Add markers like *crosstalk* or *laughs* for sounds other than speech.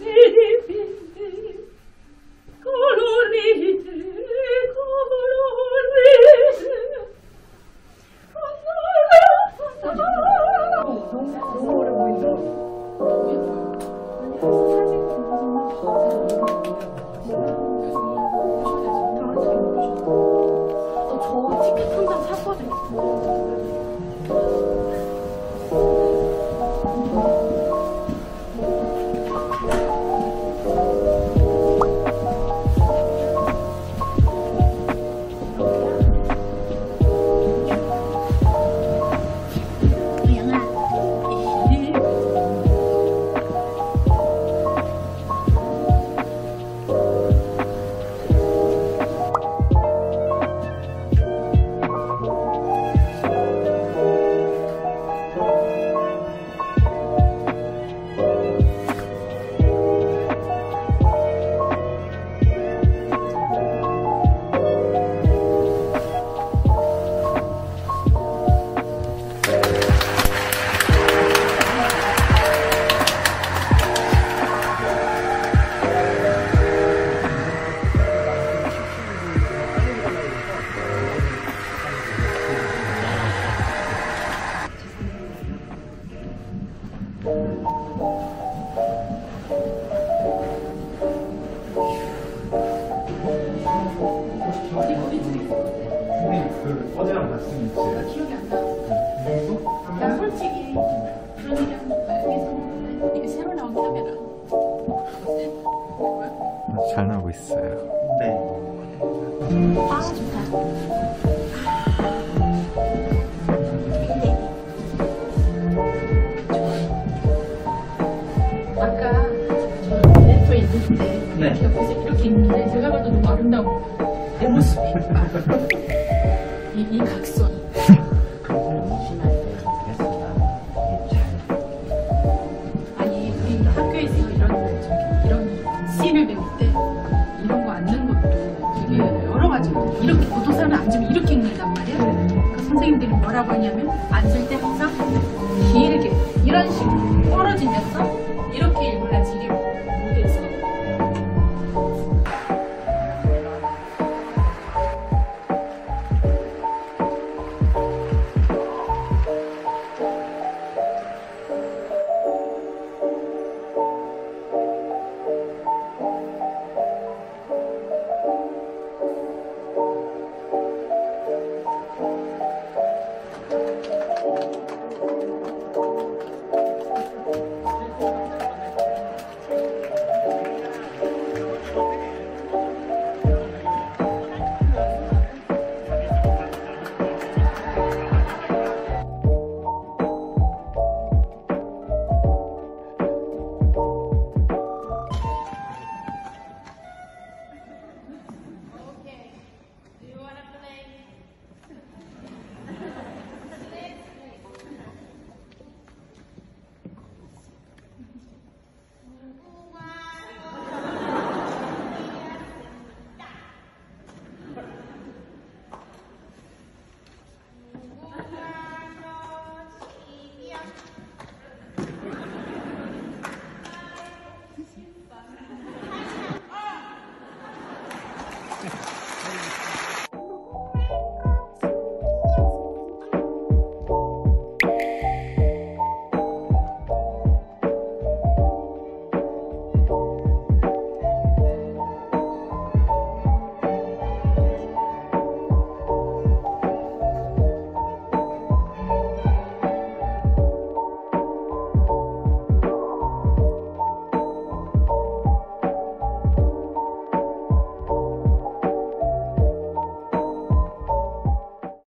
いいねいいね。 그 어제랑 같은 있지. 기억이 안 나. 이난 솔직히 그런 얘기 한 번도 여기서 이게 새로 나온 카메라. 잘 나오고 있어요. 네. 아 좋다. 네. 이렇게 있는데 제가 봐도 너무 아름다워. 내 모습이 *laughs* 이, 이 각선. 아니 우리 학교에서 이런 저기 이런 씬을 배울 때 이런 거 앉는 것도 되게 여러 가지 이렇게 보도사는 앉으면 이렇게 읽는단 말이야. 그 선생님들이 뭐라고 하냐면 앉을 때 항상 길게 이런 식으로